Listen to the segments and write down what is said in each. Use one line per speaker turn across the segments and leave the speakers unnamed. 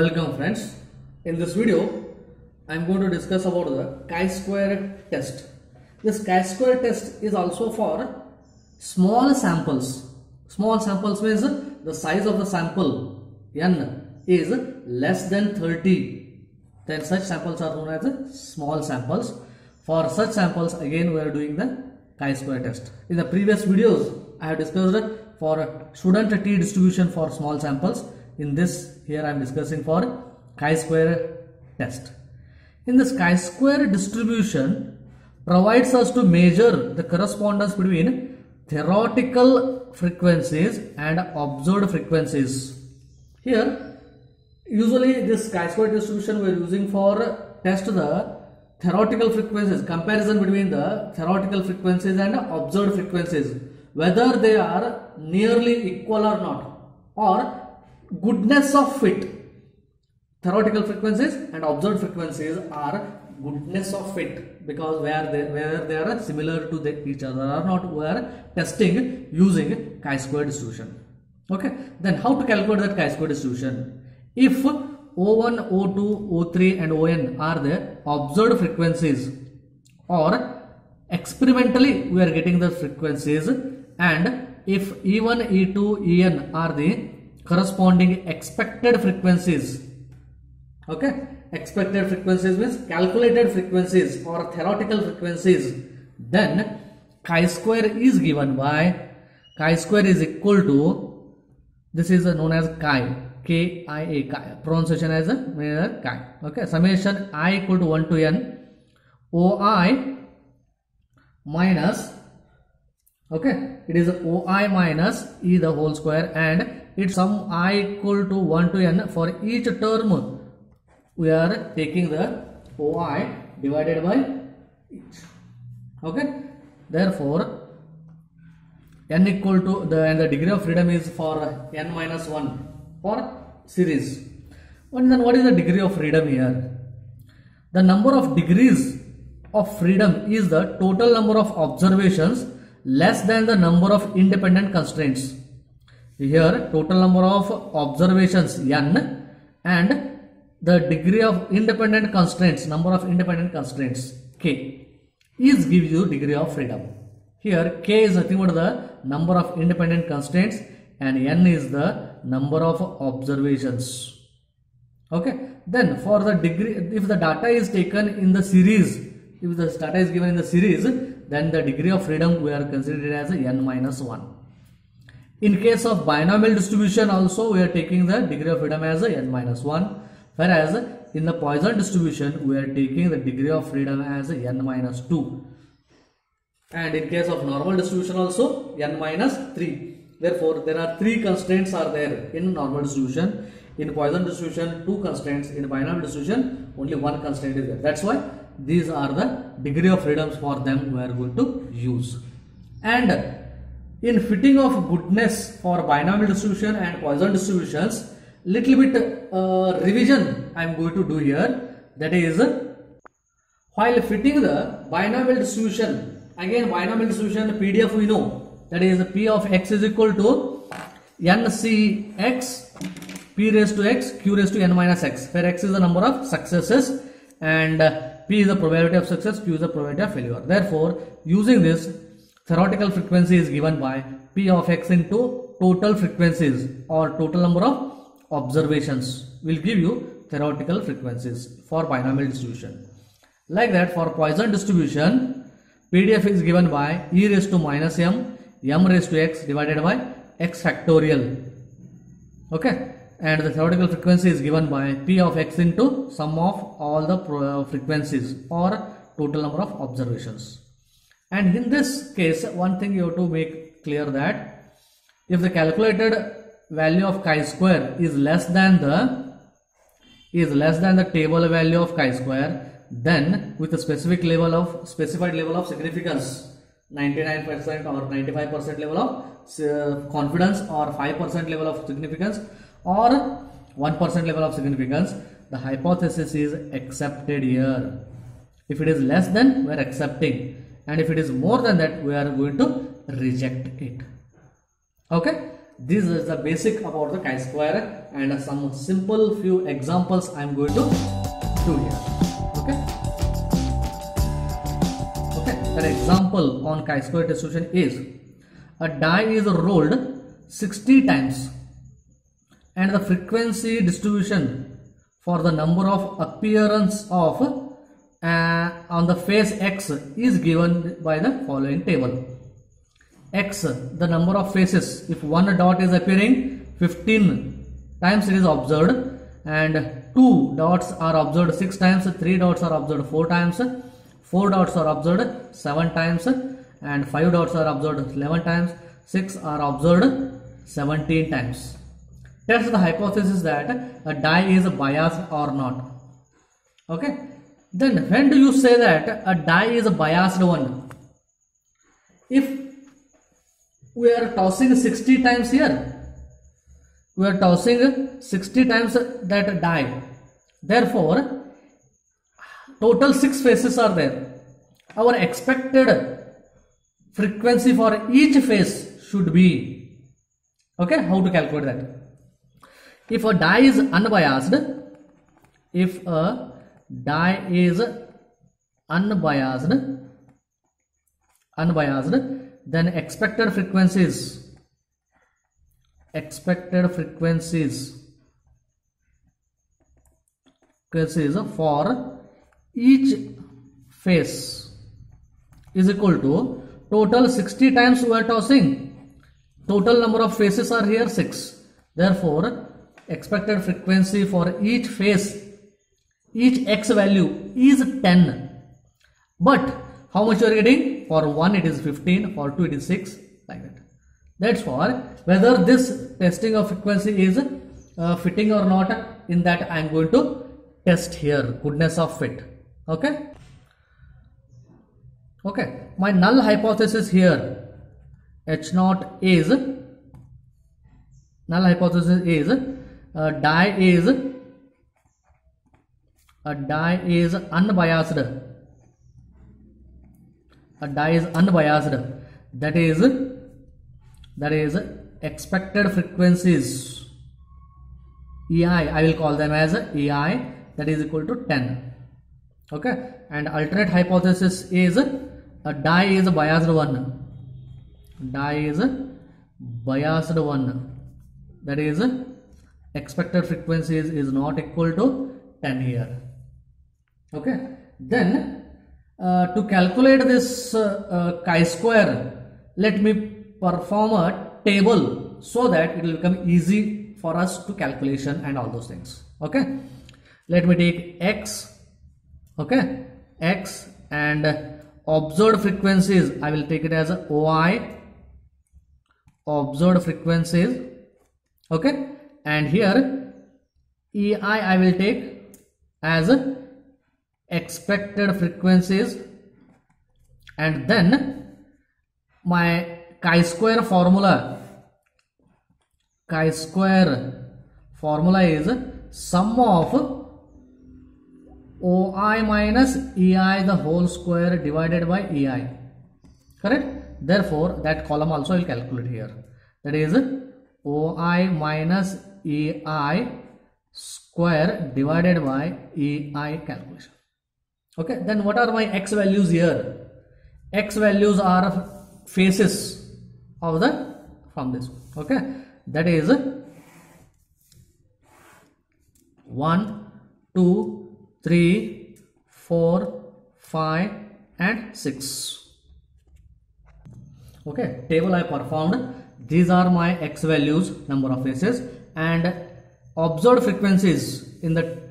Welcome friends. In this video, I am going to discuss about the chi-square test. This chi-square test is also for small samples. Small samples means the size of the sample n is less than 30. Then such samples are known as small samples. For such samples again we are doing the chi-square test. In the previous videos I have discussed for student t distribution for small samples. In this here I am discussing for chi-square test. In this chi-square distribution provides us to measure the correspondence between theoretical frequencies and observed frequencies. Here usually this chi-square distribution we are using for test the theoretical frequencies comparison between the theoretical frequencies and observed frequencies whether they are nearly equal or not or goodness of fit theoretical frequencies and observed frequencies are goodness of fit because where they where they are similar to the, each other or not we are testing using chi-square distribution okay? Then how to calculate that chi-square distribution if o1 o2 o3 and on are the observed frequencies or experimentally we are getting the frequencies and if e1 e2 en are the corresponding expected frequencies. Okay? Expected frequencies means calculated frequencies or theoretical frequencies. Then chi-square is given by chi-square is equal to this is known as chi k-i-a chi. Pronunciation as a uh, chi. Okay? Summation i equal to 1 to n. Oi minus okay? It is oi minus e the whole square and it's sum i equal to 1 to n for each term. We are taking the oi divided by each. Okay? Therefore n equal to the and the degree of freedom is for n minus 1 for series. And then what is the degree of freedom here? The number of degrees of freedom is the total number of observations less than the number of independent constraints here total number of observations n and the degree of independent constraints number of independent constraints k is gives you degree of freedom. Here k is nothing but the number of independent constraints and n is the number of observations. Okay? Then for the degree if the data is taken in the series if the data is given in the series then the degree of freedom we are considering as n minus 1 in case of binomial distribution also we are taking the degree of freedom as n minus 1 whereas in the Poisson distribution we are taking the degree of freedom as n minus 2 and in case of normal distribution also n minus 3 therefore there are three constraints are there in normal distribution. In Poisson distribution two constraints. In binomial distribution only one constraint is there. That's why these are the degree of freedoms for them we are going to use. And in fitting of goodness for binomial distribution and Poisson distributions little bit uh, revision I am going to do here. That is while fitting the binomial distribution again binomial distribution PDF we know. That is p of x is equal to ncx p raised to x q raised to n minus x where x is the number of successes and uh, p is the probability of success q is the probability of failure. Therefore using this theoretical frequency is given by p of x into total frequencies or total number of observations. Will give you theoretical frequencies for binomial distribution. Like that for Poisson distribution PDF is given by e raised to minus m m raised to x divided by x factorial. Okay? And the theoretical frequency is given by p of x into sum of all the frequencies or total number of observations and in this case one thing you have to make clear that if the calculated value of chi-square is less than the is less than the table value of chi-square then with a specific level of specified level of significance 99% or 95% level of uh, confidence or 5% level of significance or 1% level of significance the hypothesis is accepted here. If it is less than we are accepting and if it is more than that we are going to reject it okay this is the basic about the chi-square and some simple few examples I am going to do here. Okay. Okay. An example on chi-square distribution is a die is rolled 60 times and the frequency distribution for the number of appearance of uh, on the face x is given by the following table. X the number of faces. If one dot is appearing 15 times it is observed. And two dots are observed six times three dots are observed four times. Four dots are observed seven times. And five dots are observed 11 times. Six are observed 17 times. Test the hypothesis that a die is biased or not. Okay then when do you say that a die is a biased one? If we are tossing 60 times here we are tossing 60 times that die. Therefore total six faces are there. Our expected frequency for each face should be okay how to calculate that? If a die is unbiased if a die is unbiased. Unbiased. Then expected frequencies. Expected frequencies. Frequencies for each face is equal to total 60 times we are tossing. Total number of faces are here 6 therefore expected frequency for each face each x value is 10 but how much you are getting? For 1 it is 15 for 2 it is 6 like that. That's for whether this testing of frequency is uh, fitting or not in that i am going to test here. Goodness of fit okay? Okay. My null hypothesis here. H naught is null hypothesis is uh, die is a die is unbiased. A die is unbiased. That is that is expected frequencies. Ei i will call them as ei that is equal to 10 okay? And alternate hypothesis is a die is a biased one. Die is a biased one. That is expected frequencies is not equal to 10 here okay. Then uh, to calculate this uh, uh, chi-square let me perform a table so that it will become easy for us to calculation and all those things. Okay. Let me take x. Okay. X and observed frequencies i will take it as oi observed frequencies. Okay. And here ei i will take as expected frequencies and then my chi-square formula. Chi-square formula is sum of oi minus ei the whole square divided by ei correct? Therefore that column also will calculate here. That is oi minus ei square divided by ei calculation okay then what are my x values here? X values are faces of the from this. Okay that is 1 2 3 4 5 and 6 okay table i performed. These are my x values number of faces and observed frequencies in the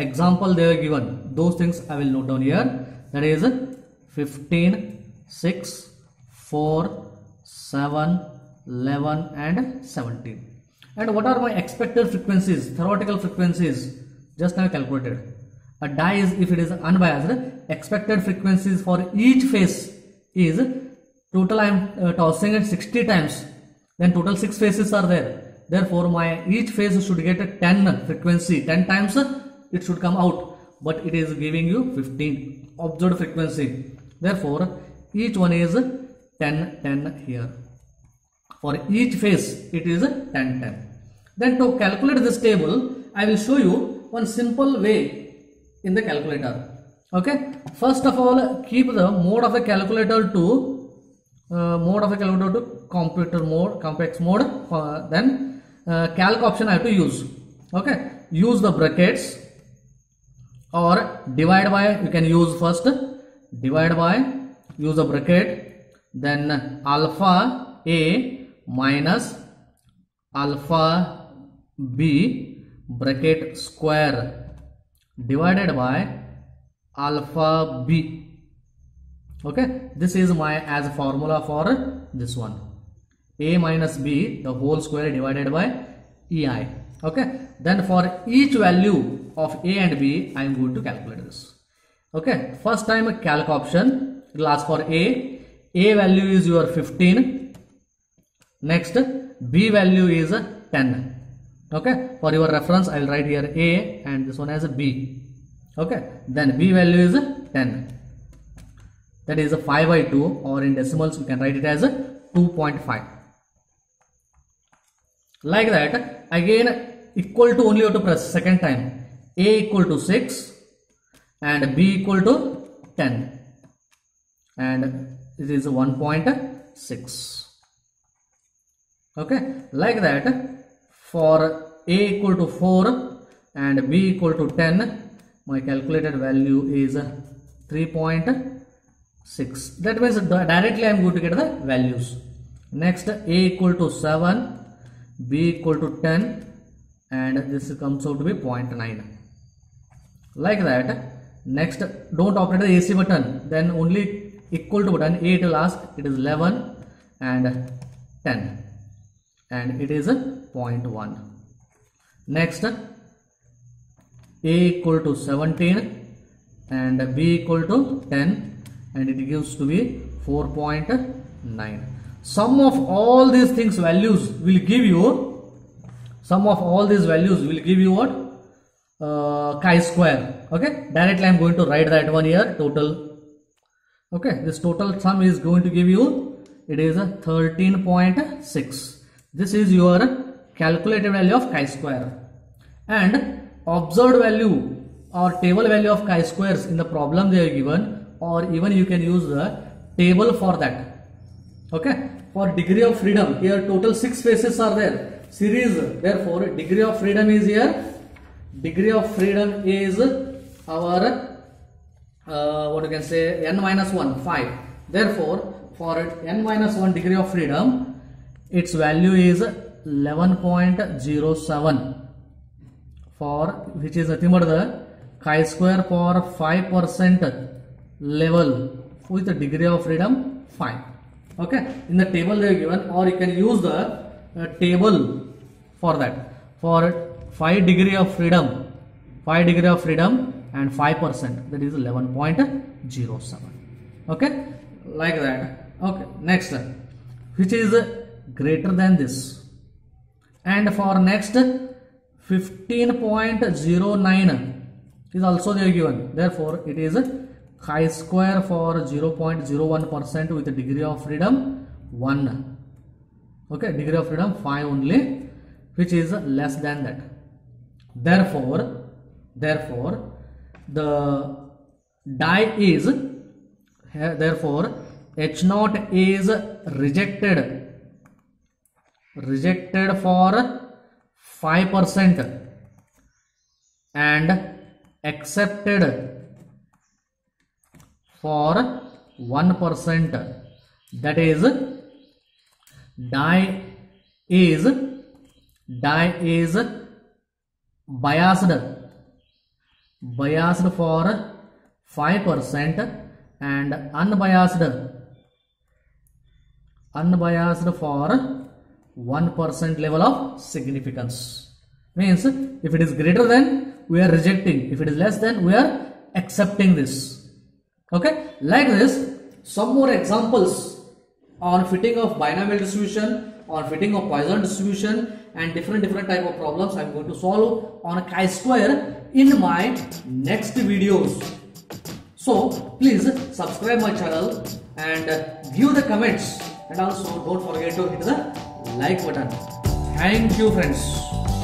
example they are given. Those things i will note down here. That is 15 6 4 7 11 and 17 and what are my expected frequencies? Theoretical frequencies. Just now calculated. A die is if it is unbiased expected frequencies for each face is total i am uh, tossing it 60 times. Then total 6 faces are there. Therefore my each phase should get a 10 frequency 10 times it should come out but it is giving you 15 observed frequency therefore each one is 10 10 here For each face it is 10 10. Then to calculate this table I will show you one simple way in the calculator. Okay. First of all keep the mode of the calculator to uh, mode of the calculator to computer mode complex mode uh, then uh, calc option I have to use. Okay. Use the brackets or divide by you can use first divide by use a bracket then alpha a minus alpha b bracket square divided by alpha b. Okay this is my as formula for this one. A minus b the whole square divided by ei okay? Then for each value of a and b i am going to calculate this. Okay? First time a calc option it will ask for a. A value is your 15 next b value is 10 okay? For your reference i will write here a and this one as a b. Okay? Then b value is 10 that is a 5 by 2 or in decimals we can write it as a 2.5 like that again equal to only have to press second time. A equal to 6 and b equal to 10 and it is 1.6 okay like that for a equal to 4 and b equal to 10 my calculated value is 3.6 that means directly I am going to get the values. Next a equal to 7 b equal to 10 and this comes out to be 0.9 like that next don't operate the AC button. Then only equal to button a it will ask it is 11 and 10 and it is 0.1 next a equal to 17 and b equal to 10 and it gives to be 4.9 sum of all these things values will give you sum of all these values will give you what? Uh, chi square. Okay? Directly i'm going to write that one here total. Okay? This total sum is going to give you it is a 13.6 this is your calculated value of chi square. And observed value or table value of chi squares in the problem they are given or even you can use the table for that. Okay for degree of freedom. Here total six faces are there. Series therefore degree of freedom is here. Degree of freedom is our uh, what you can say n minus 1 5 therefore for n minus 1 degree of freedom its value is 11.07 for which is nothing but the chi square for 5 percent level with the degree of freedom 5 okay? In the table they are given or you can use the uh, table for that. For 5 degree of freedom 5 degree of freedom and 5 percent that is 11.07 okay? Like that. Okay next. Which is greater than this? And for next 15.09 is also they are given. Therefore it is chi square for 0.01 percent with a degree of freedom 1 okay degree of freedom 5 only which is less than that. Therefore therefore the die is therefore h naught is rejected. Rejected for 5 percent and accepted for 1 percent. That is die is die is biased. Biased for 5 percent and unbiased. Unbiased for 1 percent level of significance. Means if it is greater than we are rejecting. If it is less than we are accepting this okay like this some more examples on fitting of binomial distribution on fitting of Poisson distribution and different different type of problems I am going to solve on a chi-square in my next videos. So please subscribe my channel and give the comments and also don't forget to hit the like button. Thank you friends.